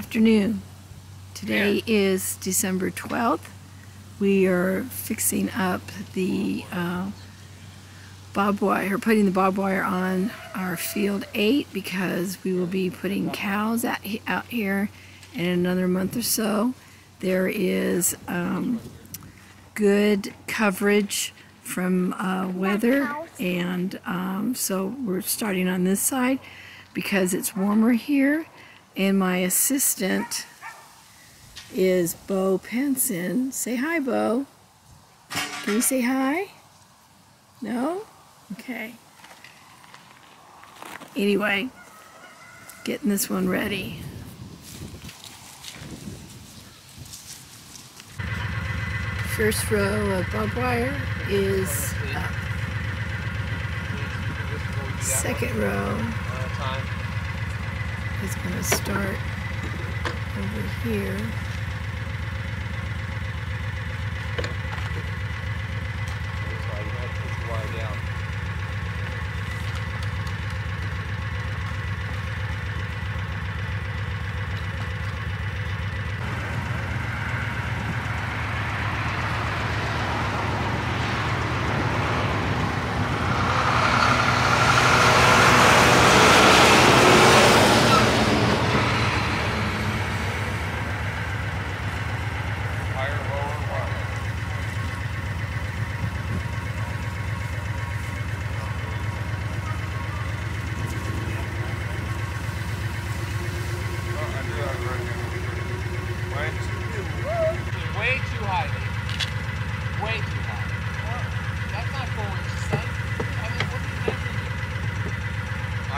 afternoon. Today is December 12th. We are fixing up the uh, barbed wire, putting the barbed wire on our field 8 because we will be putting cows out, out here in another month or so. There is um, good coverage from uh, weather and um, so we're starting on this side because it's warmer here and my assistant is Bo Penson. Say hi, Bo. Can you say hi? No? Okay. Anyway, getting this one ready. First row of barbed wire is up. Second row uh, is going to start over here.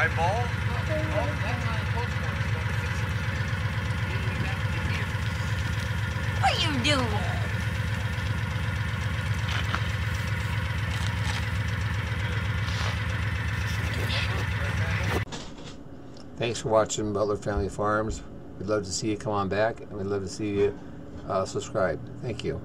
To be here. What you doing? Thanks for watching Butler Family Farms. We'd love to see you come on back, and we'd love to see you uh, subscribe. Thank you.